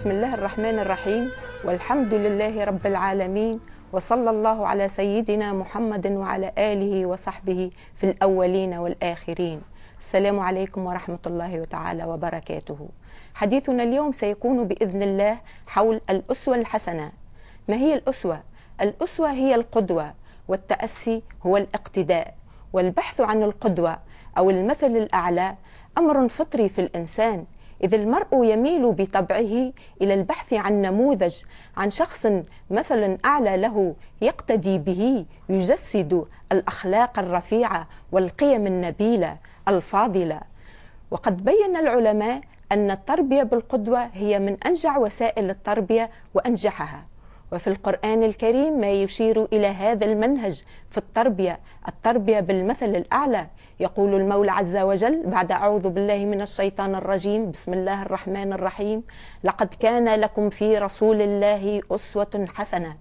بسم الله الرحمن الرحيم. والحمد لله رب العالمين. وصلى الله على سيدنا محمد وعلى آله وصحبه في الأولين والآخرين. السلام عليكم ورحمة الله تعالى وبركاته. حديثنا اليوم سيكون بإذن الله حول الأسوة الحسنة. ما هي الأسوة؟ الأسوة هي القدوة والتأسي هو الاقتداء. والبحث عن القدوة أو المثل الأعلى أمر فطري في الإنسان إذ المرء يميل بطبعه إلى البحث عن نموذج عن شخص مثلا أعلى له يقتدي به يجسد الأخلاق الرفيعة والقيم النبيلة الفاضلة. وقد بين العلماء أن التربية بالقدوة هي من أنجع وسائل التربية وأنجحها. وفي القرآن الكريم ما يشير إلى هذا المنهج في التربية التربية بالمثل الأعلى. يقول المولى عز وجل بعد أعوذ بالله من الشيطان الرجيم بسم الله الرحمن الرحيم لقد كان لكم في رسول الله أسوة حسنة.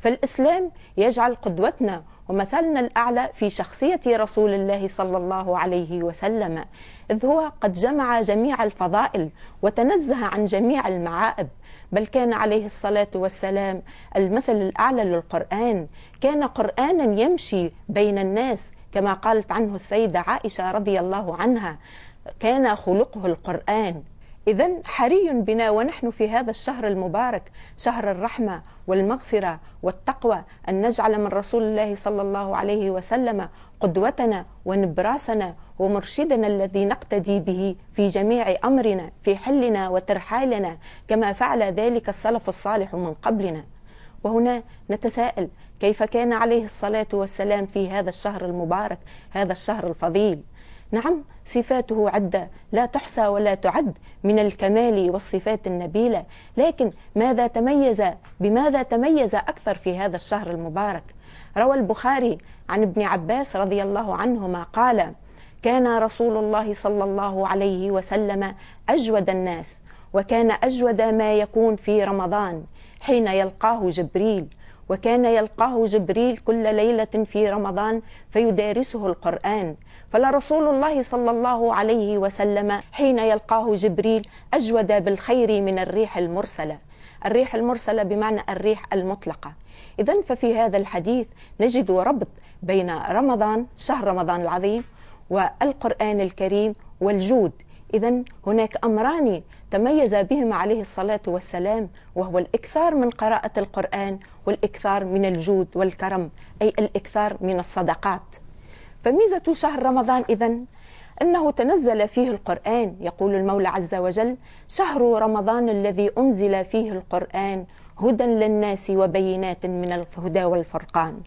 فالإسلام يجعل قدوتنا ومثلنا الأعلى في شخصية رسول الله صلى الله عليه وسلم إذ هو قد جمع جميع الفضائل وتنزه عن جميع المعائب بل كان عليه الصلاة والسلام المثل الأعلى للقرآن. كان قرآنا يمشي بين الناس كما قالت عنه السيدة عائشة رضي الله عنها. كان خلقه القرآن. إذا حري بنا ونحن في هذا الشهر المبارك شهر الرحمة والمغفرة والتقوى أن نجعل من رسول الله صلى الله عليه وسلم قدوتنا ونبراسنا ومرشدنا الذي نقتدي به في جميع أمرنا في حلنا وترحالنا كما فعل ذلك السلف الصالح من قبلنا. وهنا نتساءل كيف كان عليه الصلاة والسلام في هذا الشهر المبارك هذا الشهر الفضيل؟ نعم صفاته عدة لا تحصى ولا تعد من الكمال والصفات النبيلة. لكن ماذا تميز بماذا تميز أكثر في هذا الشهر المبارك؟ روى البخاري عن ابن عباس رضي الله عنهما قال كان رسول الله صلى الله عليه وسلم أجود الناس وكان أجود ما يكون في رمضان حين يلقاه جبريل. وكان يلقاه جبريل كل ليلة في رمضان فيدارسه القرآن. فلرسول الله صلى الله عليه وسلم حين يلقاه جبريل أجود بالخير من الريح المرسلة. الريح المرسلة بمعنى الريح المطلقة. إذا ففي هذا الحديث نجد ربط بين رمضان شهر رمضان العظيم والقرآن الكريم والجود. إذا هناك أمران تميز بهما عليه الصلاة والسلام وهو الإكثار من قراءة القرآن والإكثار من الجود والكرم أي الإكثار من الصدقات. فميزة شهر رمضان إذا أنه تنزل فيه القرآن يقول المولى عز وجل شهر رمضان الذي أنزل فيه القرآن هدى للناس وبينات من الهدى والفرقان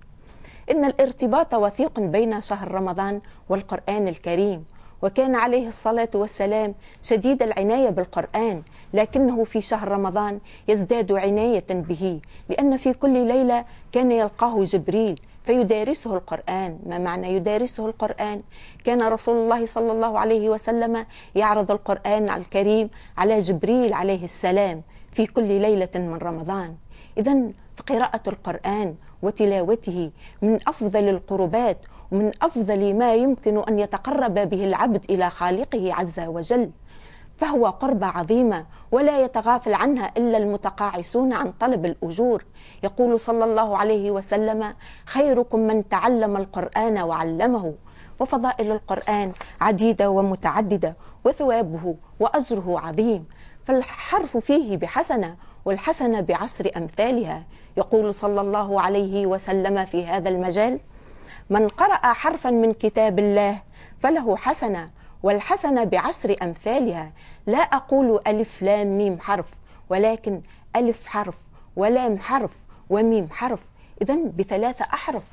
إن الارتباط وثيق بين شهر رمضان والقرآن الكريم وكان عليه الصلاة والسلام شديد العناية بالقرآن لكنه في شهر رمضان يزداد عناية به لأن في كل ليلة كان يلقاه جبريل فيدارسه القرآن. ما معنى يدارسه القرآن؟ كان رسول الله صلى الله عليه وسلم يعرض القرآن الكريم على جبريل عليه السلام في كل ليلة من رمضان. إذا قراءة القرآن وتلاوته من أفضل القربات ومن أفضل ما يمكن أن يتقرب به العبد إلى خالقه عز وجل فهو قربة عظيمة ولا يتغافل عنها إلا المتقاعسون عن طلب الأجور. يقول صلى الله عليه وسلم خيركم من تعلم القرآن وعلمه وفضائل القرآن عديدة ومتعددة وثوابه وأجره عظيم فالحرف فيه بحسنة والحسنة بعشر أمثالها يقول صلى الله عليه وسلم في هذا المجال من قرأ حرفا من كتاب الله فله حسنة والحسنة بعشر أمثالها. لا أقول ألف لام ميم حرف ولكن ألف حرف ولام حرف وميم حرف. إذا بثلاثة أحرف.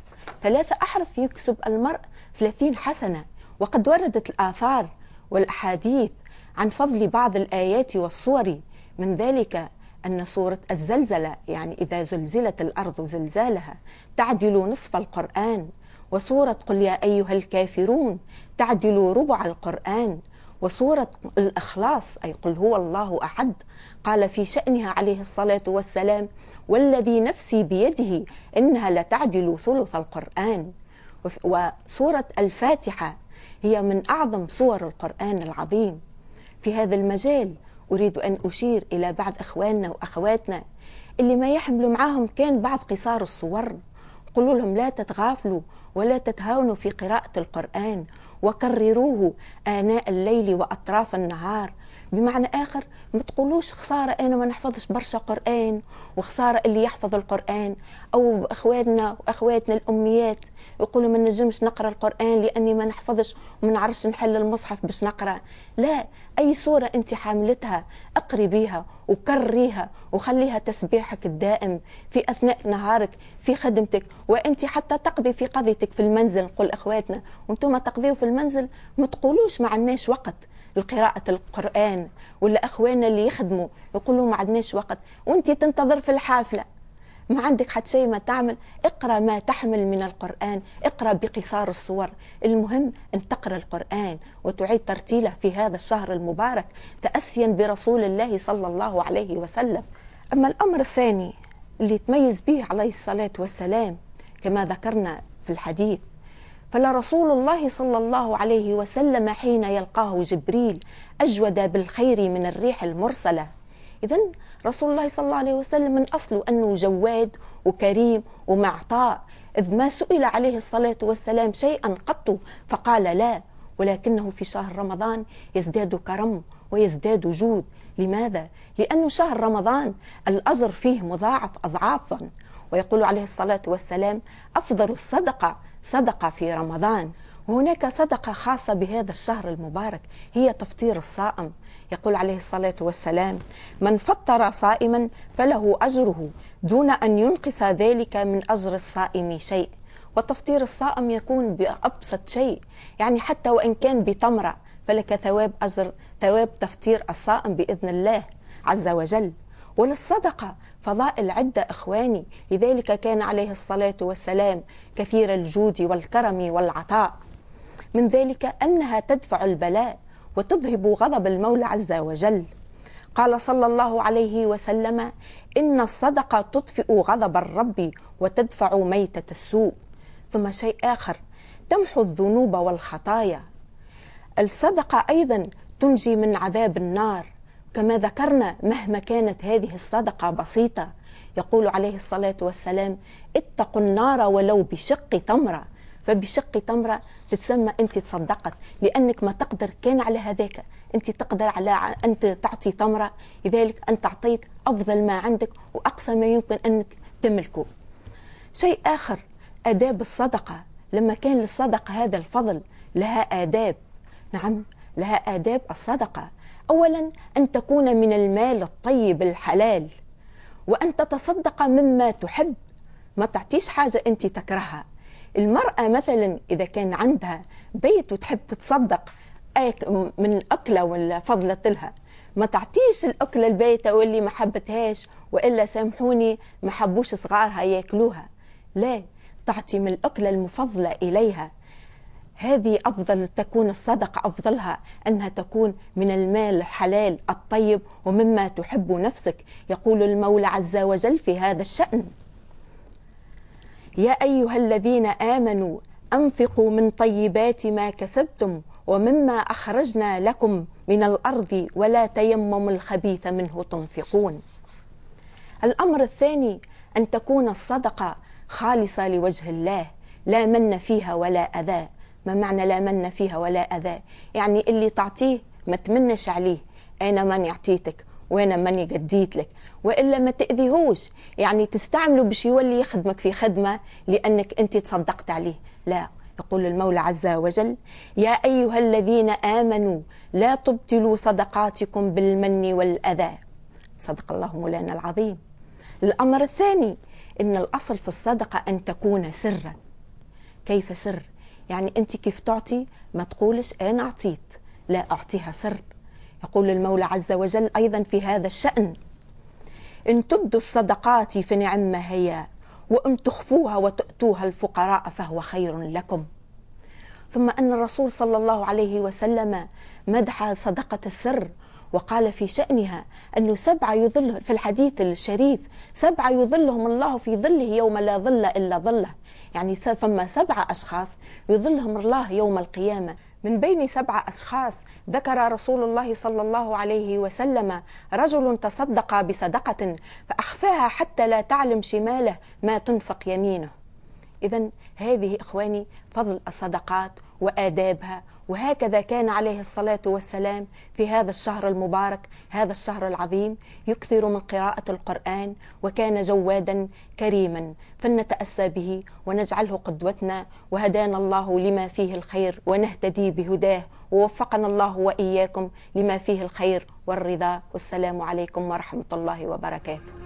ثلاثة أحرف يكسب المرء ثلاثين حسنة. وقد وردت الآثار والأحاديث عن فضل بعض الآيات والصور. من ذلك أن سورة الزلزلة يعني إذا زلزلت الأرض زلزالها تعدل نصف القرآن. وسورة قل يا أيها الكافرون تعدل ربع القرآن. وسورة الإخلاص أي قل هو الله أحد قال في شأنها عليه الصلاة والسلام والذي نفسي بيده إنها لتعدل ثلث القرآن. وسورة الفاتحة هي من أعظم سور القرآن العظيم. في هذا المجال أريد أن أشير إلى بعض إخواننا وأخواتنا اللي ما يحملوا معاهم كان بعض قصار الصور. قولوا لهم لا تتغافلوا ولا تتهاونوا في قراءة القرآن وكرروه آناء الليل وأطراف النهار. بمعنى آخر ما تقولوش خسارة أنا ما نحفظش برشا قرآن وخسارة اللي يحفظ القرآن. أو أخواتنا وأخواتنا الأميات يقولوا ما نجمش نقرأ القرآن لأني ما نحفظش وما نعرفش نحل المصحف باش نقرأ. لا أي سورة أنت حاملتها أقري بيها وكريها وخليها تسبيحك الدائم في أثناء نهارك في خدمتك. وأنت حتى تقضي في قضيتك في المنزل نقول أخواتنا وأنتم تقضيوا في المنزل ما تقولوش ما عندناش وقت. لقراءة القرآن ولا أخواننا اللي يخدموا يقولوا ما عندناش وقت. وانت تنتظر في الحافلة. ما عندك حتى شيء ما تعمل. اقرأ ما تحمل من القرآن. اقرأ بقصار الصور. المهم أن تقرأ القرآن وتعيد ترتيله في هذا الشهر المبارك تأسيا برسول الله صلى الله عليه وسلم. أما الأمر الثاني اللي تميز به عليه الصلاة والسلام كما ذكرنا في الحديث فلرسول الله صلى الله عليه وسلم حين يلقاه جبريل أجود بالخير من الريح المرسلة. إذا رسول الله صلى الله عليه وسلم من أصله أنه جواد وكريم ومعطاء إذ ما سئل عليه الصلاة والسلام شيئا قط فقال لا ولكنه في شهر رمضان يزداد كرم ويزداد جود. لماذا؟ لأنه شهر رمضان الأجر فيه مضاعف أضعافا. ويقول عليه الصلاة والسلام أفضل الصدقة صدقة في رمضان. وهناك صدقة خاصة بهذا الشهر المبارك هي تفطير الصائم. يقول عليه الصلاة والسلام من فطر صائما فله أجره دون أن ينقص ذلك من أجر الصائم شيء. وتفطير الصائم يكون بأبسط شيء يعني حتى وإن كان بتمرة فلك ثواب أجر ثواب تفطير الصائم بإذن الله عز وجل. وللصدقة فضائل عدة إخواني لذلك كان عليه الصلاة والسلام كثير الجود والكرم والعطاء. من ذلك أنها تدفع البلاء وتذهب غضب المولى عز وجل. قال صلى الله عليه وسلم إن الصدقة تطفئ غضب الرب وتدفع ميتة السوء. ثم شيء آخر تمحو الذنوب والخطايا. الصدقة أيضا تنجي من عذاب النار. كما ذكرنا مهما كانت هذه الصدقة بسيطة. يقول عليه الصلاة والسلام اتقوا النار ولو بشق تمرة. فبشق تمرة تتسمى أنت تصدقت لأنك ما تقدر كان على هذاك. أنت تقدر على أنت تعطي تمرة لذلك أنت أعطيت أفضل ما عندك وأقصى ما يمكن أنك تملكه. شيء آخر آداب الصدقة. لما كان للصدقة هذا الفضل لها آداب. نعم لها آداب الصدقة. اولا أن تكون من المال الطيب الحلال وأن تتصدق مما تحب. ما تعطيش حاجة أنت تكرهها. المرأة مثلا إذا كان عندها بيت وتحب تتصدق من الأكلة ولا فضلة لها ما تعطيش الاكله البيتة واللي ما حبتهاش وإلا سامحوني ما حبوش صغارها ياكلوها. لا تعطي من الأكلة المفضلة إليها. هذه أفضل تكون الصدقة أفضلها أنها تكون من المال الحلال الطيب ومما تحب نفسك يقول المولى عز وجل في هذا الشأن. يا أيها الذين آمنوا أنفقوا من طيبات ما كسبتم ومما أخرجنا لكم من الأرض ولا تيمموا الخبيث منه تنفقون. الأمر الثاني أن تكون الصدقة خالصة لوجه الله لا من فيها ولا أذى. ما معنى لا من فيها ولا أذى. يعني اللي تعطيه ما تمنش عليه. أنا ماني أعطيتك وأنا ماني قديت لك؟ وإلا ما تأذيهوش. يعني تستعمله باش يولي يخدمك في خدمة لأنك أنت تصدقت عليه. لا. يقول المولى عز وجل يا أيها الذين آمنوا لا تبطلوا صدقاتكم بالمن والأذى. صدق الله مولانا العظيم. الأمر الثاني إن الأصل في الصدقة أن تكون سرا. كيف سر؟ يعني أنت كيف تعطي ما تقولش أنا أعطيت لا أعطيها سر. يقول المولى عز وجل أيضا في هذا الشأن إن تبدوا الصدقات فنعم هي وإن تخفوها وتؤتوها الفقراء فهو خير لكم. ثم أن الرسول صلى الله عليه وسلم مدح صدقة السر وقال في شأنها أنه سبعة يظل في الحديث الشريف سبعة يظلهم الله في ظله يوم لا ظل إلا ظله. يعني فما سبعة أشخاص يظلهم الله يوم القيامة. من بين سبع أشخاص ذكر رسول الله صلى الله عليه وسلم رجل تصدق بصدقة فأخفاها حتى لا تعلم شماله ما تنفق يمينه. إذا هذه إخواني فضل الصدقات وآدابها وهكذا كان عليه الصلاة والسلام في هذا الشهر المبارك هذا الشهر العظيم يكثر من قراءة القرآن وكان جوادا كريما فلنتأسى به ونجعله قدوتنا وهدانا الله لما فيه الخير ونهتدي بهداه ووفقنا الله وإياكم لما فيه الخير والرضا والسلام عليكم ورحمة الله وبركاته.